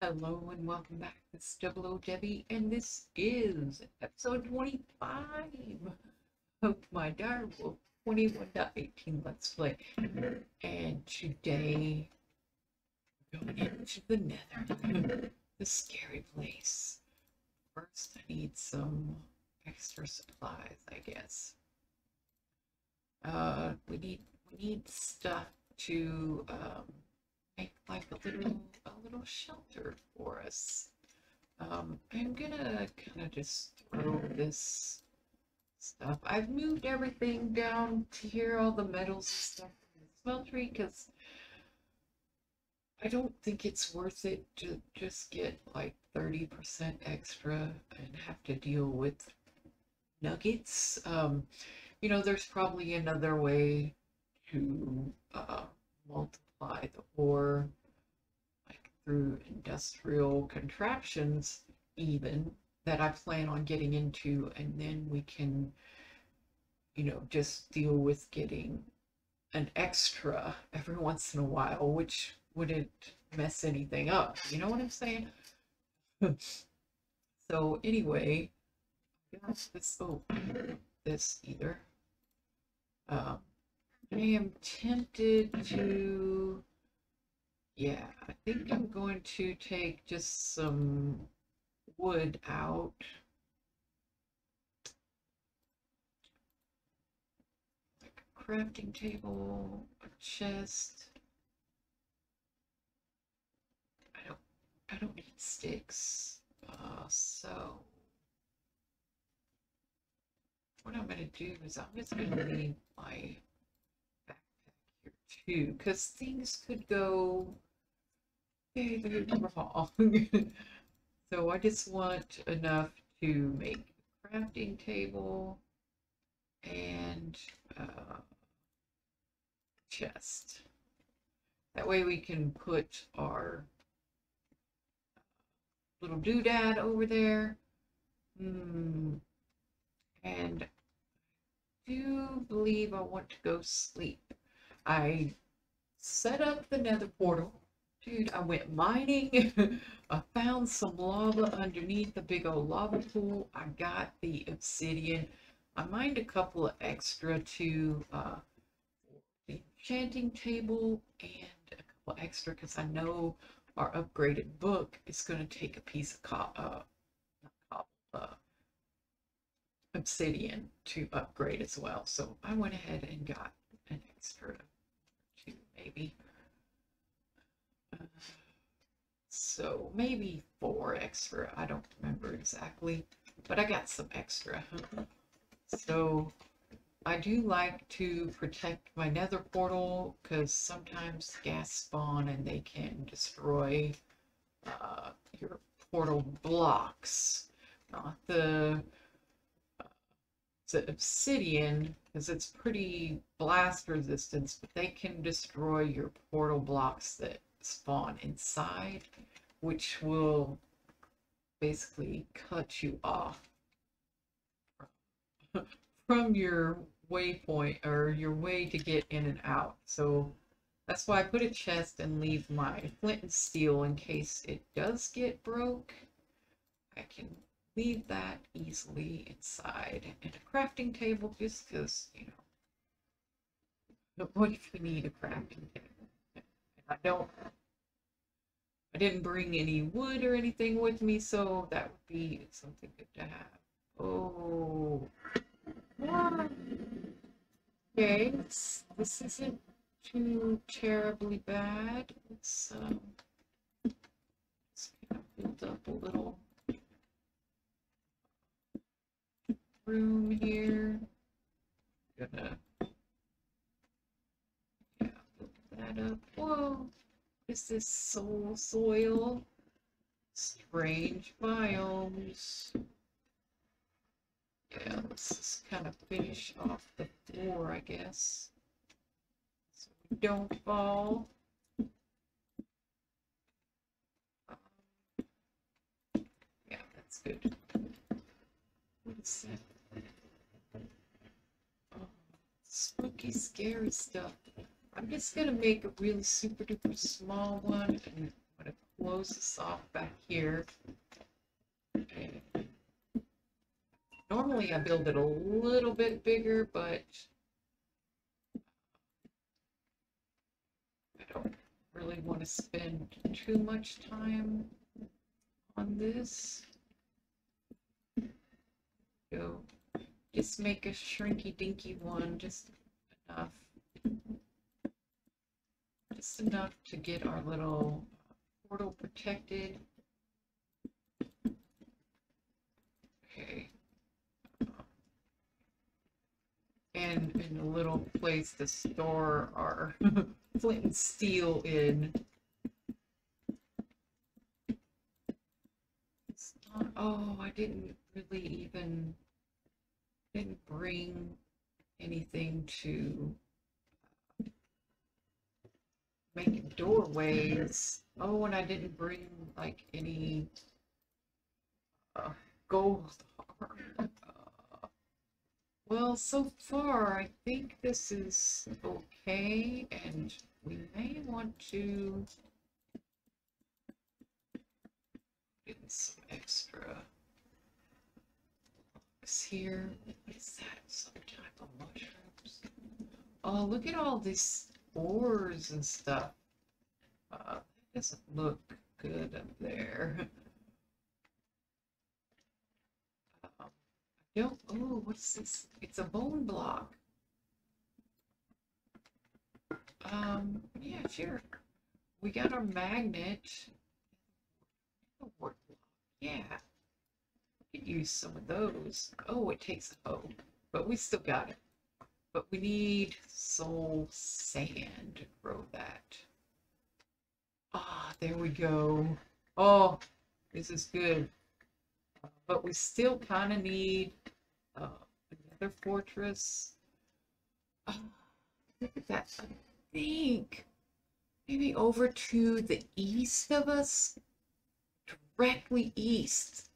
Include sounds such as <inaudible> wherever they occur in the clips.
Hello and welcome back. This is Double O Debbie, and this is episode 25 of my DireWolf20 1.18 Let's Play. And today, we're going into the nether, the scary place. First, I need some extra supplies, I guess. Uh, we need we need stuff to um, make like a little a little shelter for us. Um, I'm gonna kind of just throw this stuff. I've moved everything down to here, all the metals and stuff in the smeltery, because I don't think it's worth it to just get like 30% extra and have to deal with nuggets. Um, you know, there's probably another way to uh, multiply the ore like through industrial contraptions even that I plan on getting into and then we can you know just deal with getting an extra every once in a while which wouldn't mess anything up you know what I'm saying? <laughs> So anyway this oh this either. Um I am tempted to, yeah, I think I'm going to take just some wood out. Like a crafting table, a chest. I don't, I don't need sticks. Uh, so what I'm going to do is I'm just going to leave my backpack here too, because things could go very <laughs> wrong. so I just want enough to make a crafting table and uh, chest. That way we can put our little doodad over there. Mm. And I do believe I want to go sleep. I set up the nether portal. Dude, I went mining. <laughs> I found some lava underneath the big old lava pool. I got the obsidian. I mined a couple of extra to uh, the enchanting table and a couple extra because I know our upgraded book is going to take a piece of co uh, uh, obsidian to upgrade as well. So I went ahead and got an extra two maybe. Uh, so maybe four extra. I don't remember exactly, but I got some extra. so I do like to protect my nether portal because sometimes ghasts spawn and they can destroy uh, your portal blocks. Not the the obsidian because it's pretty blast resistance, but they can destroy your portal blocks that spawn inside, which will basically cut you off <laughs> from your waypoint or your way to get in and out. So that's why I put a chest and leave my flint and steel in case it does get broke. I can leave that easily inside and a crafting table just because, you know, <laughs> what if you need a crafting table? I don't, I didn't bring any wood or anything with me, so that would be something good to have. Oh. Yeah. Okay, this, isn't too terribly bad. Let's, um, let's kind of build up a little room here. Gonna yeah, put that up. Whoa, what is this soul soil? Strange biomes. Yeah, let's just kind of finish off the floor, I guess. So we don't fall. Um, yeah, that's good. What is that? spooky, scary stuff. I'm just gonna make a really super duper small one and I'm gonna close this off back here. Normally I build it a little bit bigger, but I don't really want to spend too much time on this. So just make a shrinky dinky one, just enough. Enough to get our little portal protected. Okay. And in a little place to store our <laughs> flint and steel in. It's not, oh, I didn't really even didn't bring anything to uh, make doorways. Oh, and I didn't bring like any uh, gold. Uh, well, so far, I think this is okay, and we may want to get some extra blocks here. What is that? Some type of mushrooms? Oh, look at all these spores and stuff. Uh, doesn't look good up there. Um, I don't, oh, what's this? It's a bone block. Um, yeah, sure. We got our magnet. Yeah. We could use some of those. Oh, it takes, oh, but we still got it. But we need soul sand to grow that. There we go. Oh, this is good. But we still kind of need uh, another fortress. Ah, look at that. I think maybe over to the east of us, directly east.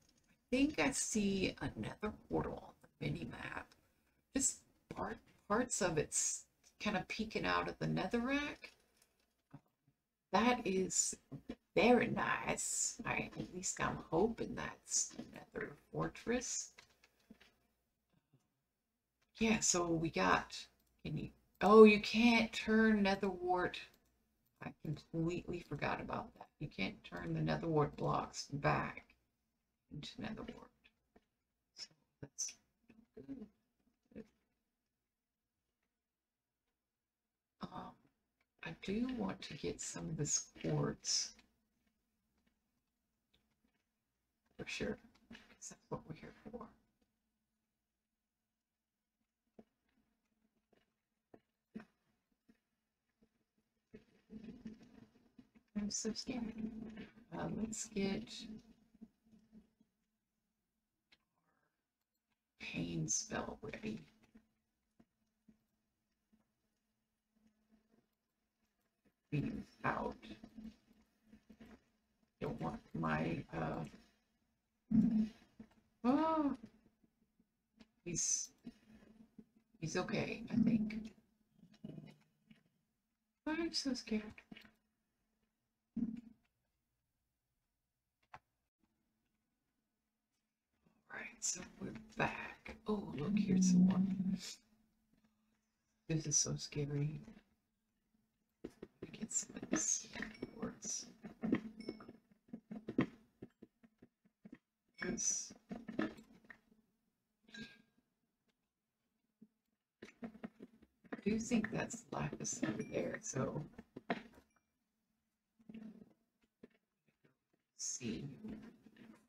I think I see another portal on the mini map. Just part, parts of it's kind of peeking out of the netherrack. That is very nice. I at least I'm hoping that's another fortress. Yeah, so we got can you oh you can't turn nether wart. I completely forgot about that. You can't turn the nether wart blocks back into nether wart. So that's good. Um I do you want to get some of this quartz. For sure. Because that's what we're here for. I'm so scared. Uh, let's get pain spell ready. Being out. I Don't want my uh oh he's he's okay, I think. I'm so scared. Alright, so we're back. Oh, look, here's some one. This is so scary. Of this quartz. This. I do think that's lapis over there, so. See,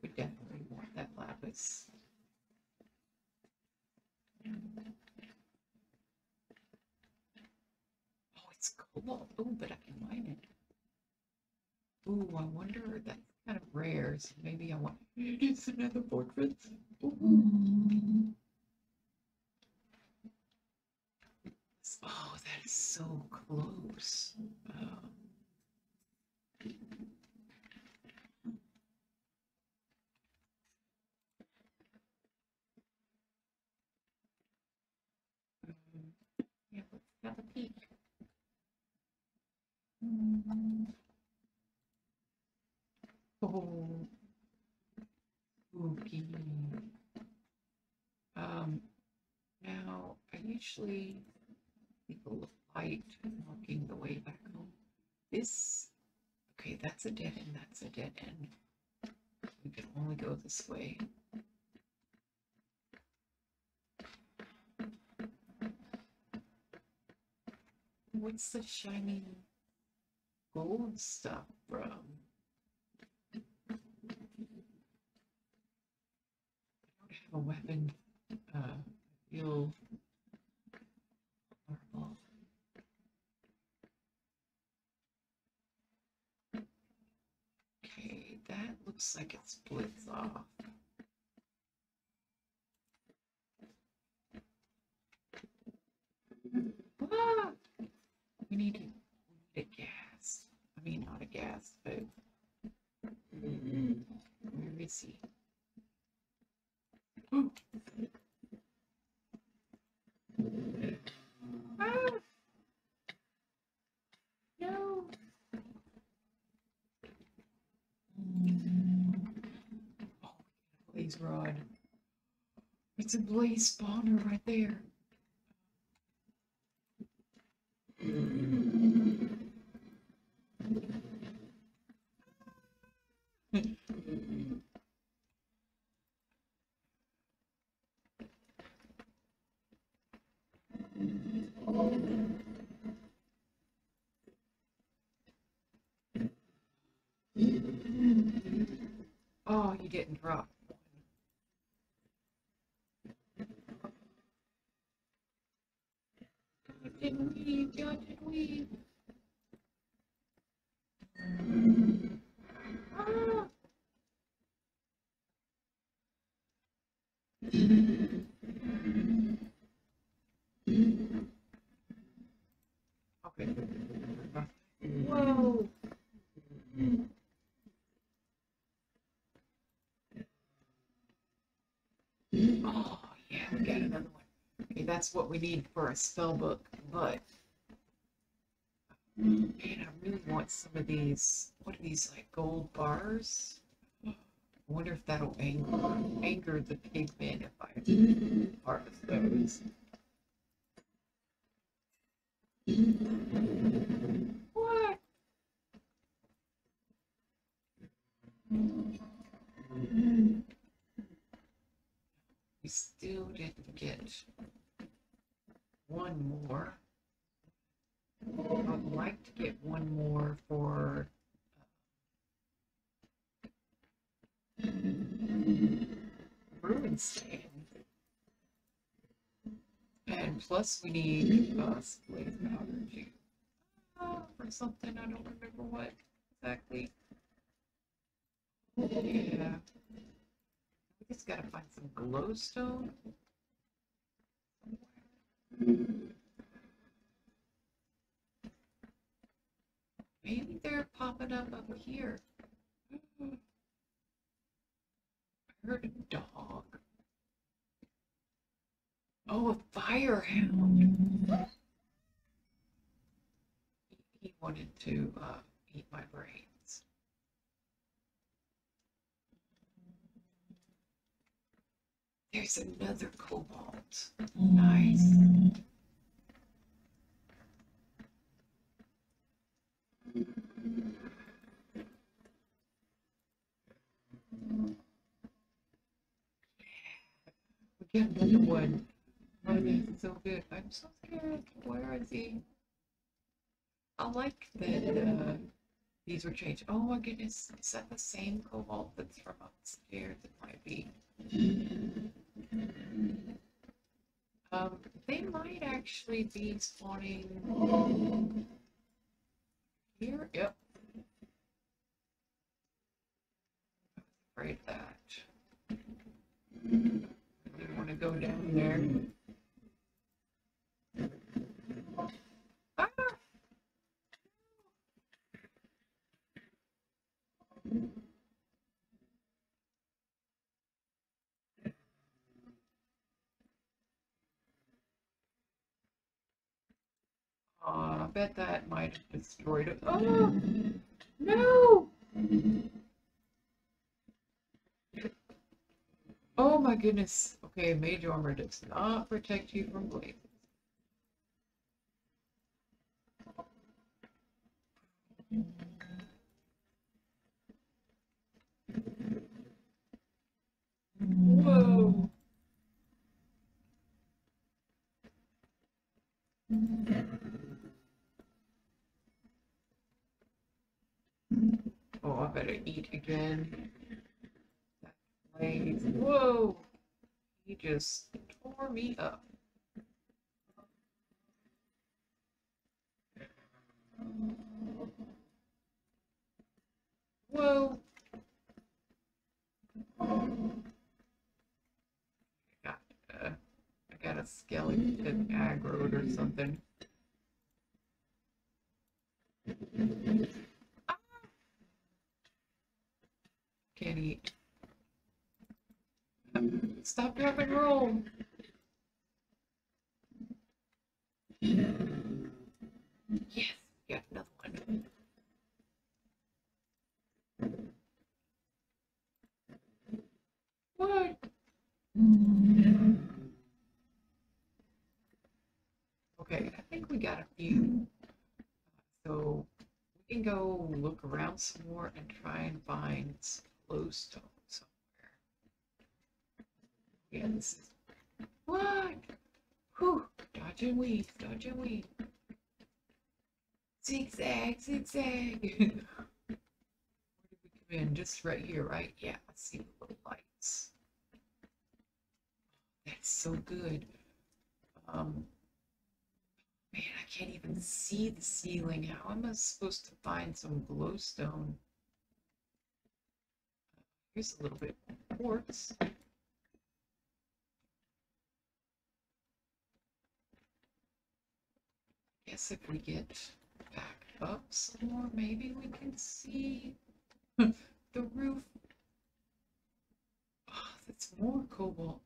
we definitely want that lapis. Oh, it's. Oh, but I can mine it. Ooh, I wonder, that's kind of rare, so maybe I want, to it's another fortress. Ooh. Oh, that is so close. Um, um, yeah, let's have a peek. Oh, Spooky. Um, now, I usually leave a little light walking the way back home. This, okay, that's a dead end, that's a dead end. We can only go this way. What's the shiny gold stuff from? I don't have a weapon. Uh, feel horrible. Okay, that looks like it splits off. Ah! We need, a ghast. I mean, not a ghast, but Let me Ah! No. Oh, blaze rod. It's a blaze spawner right there. Oh, you didn't drop. God didn't weave, God didn't weave. Ah. Okay. Whoa. Oh, yeah, we got another one. Okay, Oh, that's what we need for a spell book, but man, I really want some of these. What are these like gold bars? I wonder if that'll anger anger the pigmen if I harvest those. What? We still didn't get one more. I'd like to get one more for uh, Ruin Stand. And plus we need uh, split powder too. Uh, for something, I don't remember what exactly. Yeah. We just gotta find some glowstone. somewhere. Maybe they're popping up over here. I heard a dog. Oh, a fire hound. He, he wanted to uh, eat my brains. There's another cobalt. Nice. One. Oh, this is so good. I'm so scared. Where is he? I like that uh, these were changed. Oh my goodness. Is that the same cobalt that's from upstairs? It might be. Um, they might actually be spawning here. Yep. Of that. I want to go down there. Aw, I bet that might have destroyed it. Oh, oh, no! Oh my goodness. Okay, mage armor does not protect you from blazes. Whoa. Oh, I better eat again. That blaze. Whoa! He just tore me up. Whoa! I got, uh, I got a skeleton aggroed or something. Ah! Can't eat. Stop, drop, and roll. Yes, we got another one. What? Okay, I think we got a few. So we can go look around some more and try and find glowstone this is what? Whew, weave, dodge and weave. Zigzag, zigzag. <laughs> Where did we come in? Just right here, right? Yeah, I see the little lights. That's so good. Um, man, I can't even see the ceiling. How am I supposed to find some glowstone? Here's a little bit of quartz. Guess if we get back up some more, maybe we can see the roof. Oh, that's more cobalt.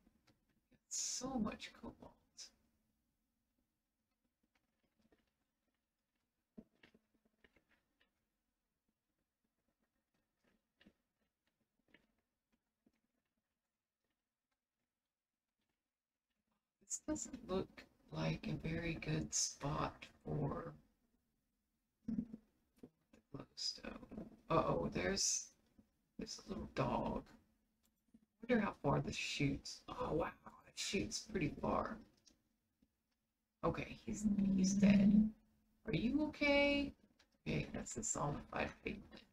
It's so much cobalt. This doesn't look like a very good spot for the glowstone. Uh-oh, there's there's a little dog. wonder how far this shoots. Oh wow, it shoots pretty far. Okay, he's he's dead. Are you okay? Okay, that's the solidified pigment.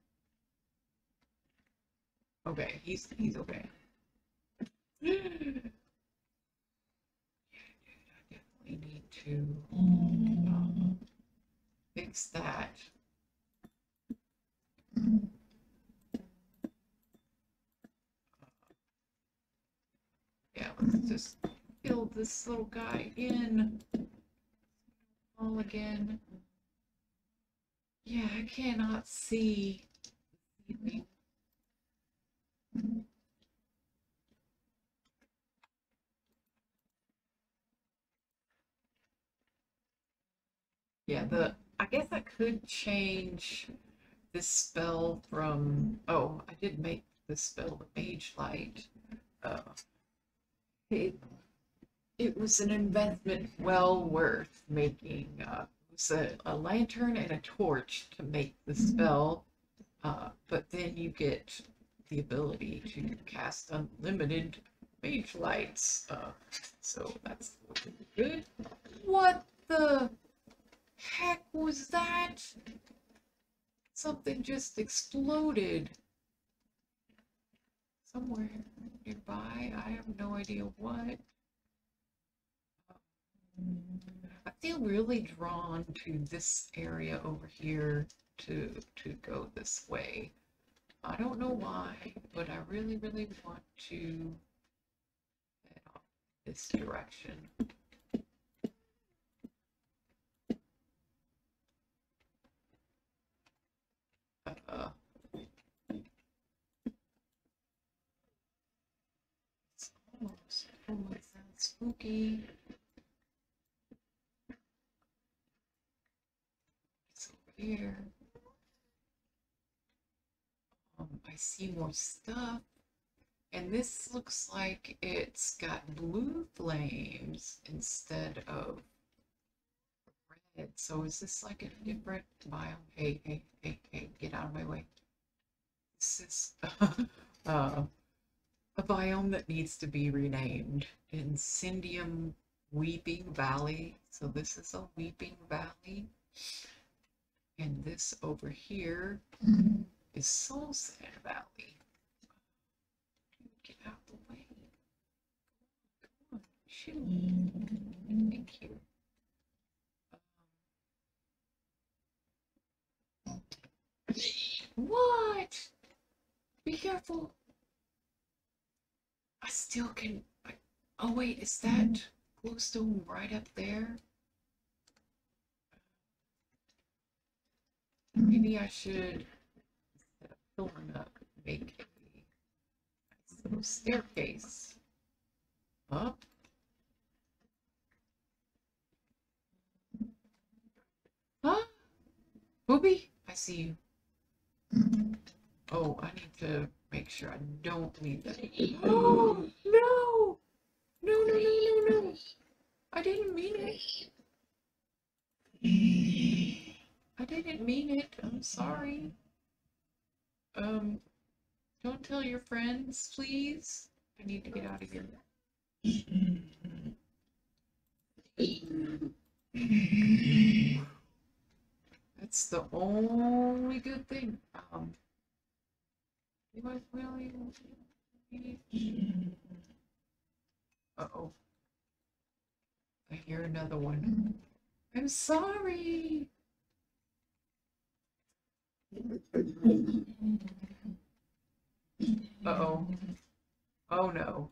Okay, he's he's okay. <laughs> definitely need to um, fix that. Yeah, let's just fill this little guy in. All again. Yeah, I cannot see. Yeah, the I guess I could change this spell from oh, I did make this spell the mage light. Uh, it it was an investment well worth making. Uh, it was a, a lantern and a torch to make the spell, uh, but then you get the ability to cast unlimited mage lights. Uh, so that's good. What the heck was that? Something just exploded. Somewhere nearby. I have no idea what. I feel really drawn to this area over here to to go this way. I don't know why, but I really, really want to head off this direction. Uh, it's almost, oh, it It's over here. Um, I see more stuff, And this looks like it's got blue flames instead of red. So is this like a different biome? Hey, hey, hey, hey, get out of my way. This is <laughs> uh, a biome that needs to be renamed. Incendium Weeping Valley. So this is a Weeping Valley. And this over here is Soul Sand Valley. Get out the way. Come on, shoot. Thank you. Um, What? Be careful. I still can. I, oh wait, is that mm-hmm. glowstone right up there? Maybe I should, filling up, make a little staircase up. Huh? Booby, I see you. Mm-hmm. Oh, I need to make sure I don't leave that. Oh, <gasps> no! No, no, no, no, no. I didn't mean it. I didn't mean it. I'm sorry. Um, don't tell your friends, please. I need to get out of here. That's the only good thing. Um, do I really need? Uh oh. I hear another one. I'm sorry. Uh oh. Oh no.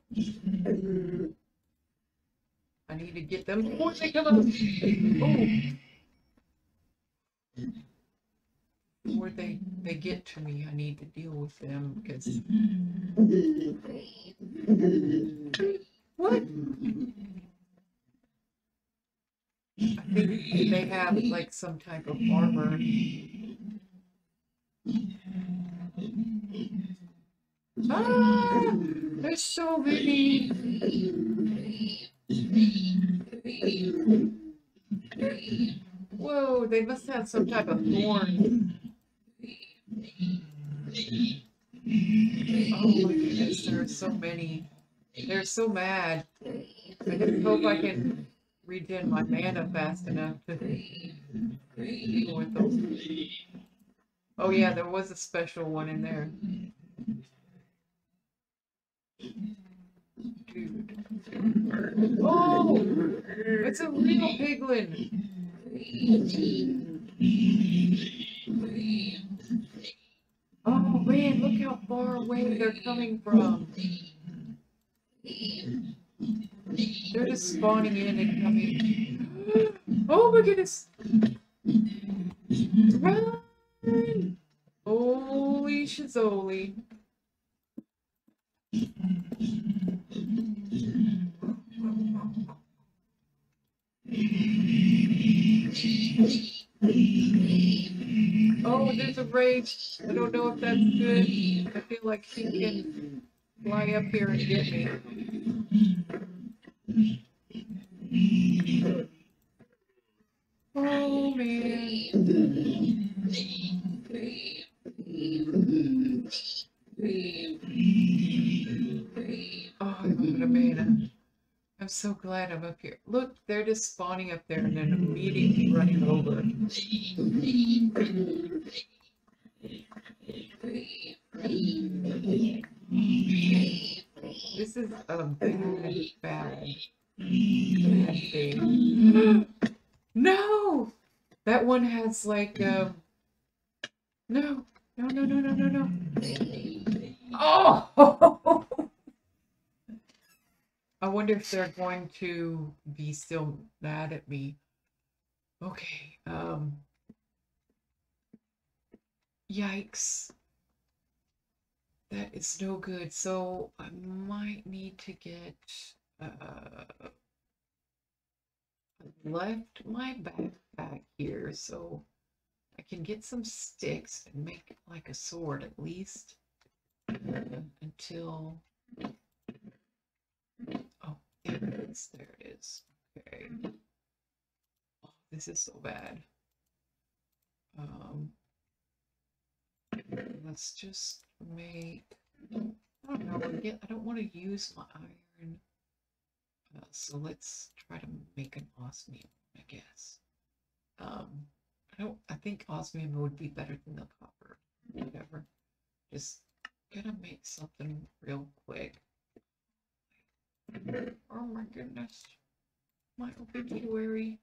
I need to get them. Oh. Before they, they get to me, I need to deal with them because. What? I think they have like some type of armor. Ah, there's so many. Whoa, they must have some type of thorn. Oh my goodness, there are so many. They're so mad. I just hope I can regen my mana fast enough to deal with them. Oh yeah, there was a special one in there. Dude. Oh! It's a real piglin! How far away they're coming from. They're just spawning in and coming. Oh my goodness! Run! Holy shizoli. Oh, there's a rage. I don't know if that's good. I feel like he can fly up here and get me. Oh man. Oh, I'm of mana. I'm so glad I'm up here. Look, they're just spawning up there and then immediately running over. This is a bad, bad, bad thing. No! That one has like, um, no, no, no, no, no, no, no. Oh! <laughs> I wonder if they're going to be still mad at me. Okay, um. Yikes. That is no good. So I might need to get, uh, left my backpack here so I can get some sticks and make like a sword at least uh, until Oh, there it is. There it is. Okay. Oh, this is so bad. Um, let's just make. I don't know. I don't want to use my iron. Uh, so let's try to make an osmium, I guess. Um, I don't. I think osmium would be better than the copper. Whatever. Just gonna make something real quick. Oh my goodness. My obituary.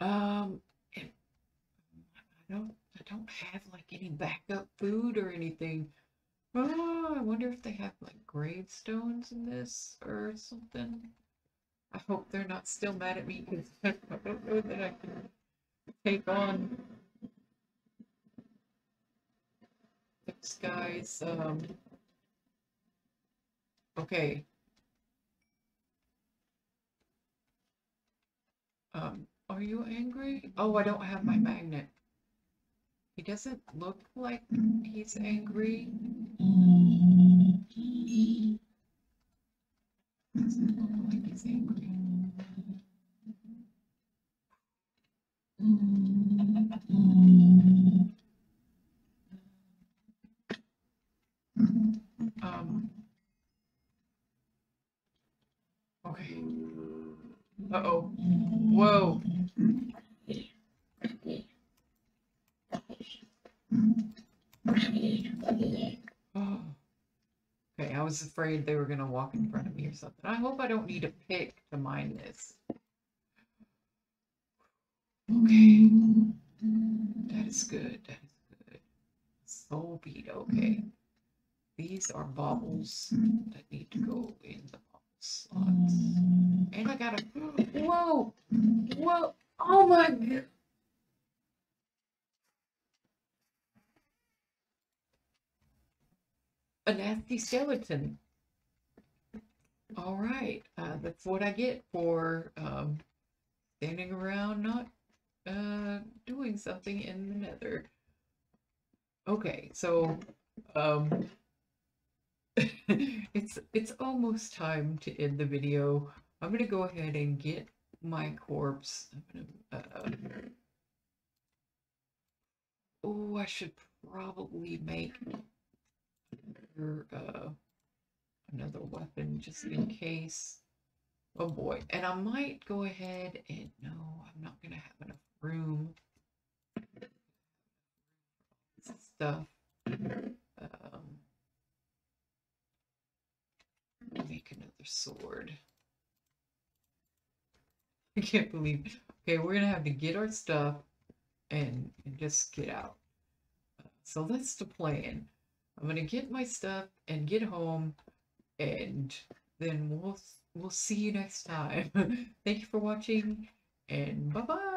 Um, I don't, I don't have like any backup food or anything. Oh, I wonder if they have like gravestones in this or something. I hope they're not still mad at me because <laughs> I don't know that I can take on this guy's, um, okay. Um, are you angry? Oh, I don't have my magnet. He doesn't look like he's angry. Doesn't look like he's angry. Okay. Uh-oh. Whoa. Okay, I was afraid they were gonna walk in front of me or something. I hope I don't need a pick to mine this. Okay. That is good. That is good. Soul beat. okay. These are baubles that need to go in the slots. And I gotta Whoa! Whoa! Oh my god! a nasty skeleton. All right, uh, that's what I get for um, standing around not uh, doing something in the nether. Okay, so um, <laughs> it's it's almost time to end the video. I'm gonna go ahead and get my corpse. Gonna. Uh, oh, I should probably make another, uh, another weapon just in case. Oh boy. And I might go ahead and no, I'm not gonna have enough room. Stuff. Um, make another sword. I can't believe. Okay, we're gonna have to get our stuff and, and just get out. So that's the plan. I'm gonna get my stuff and get home, and then we'll we'll see you next time. <laughs> Thank you for watching, and bye bye.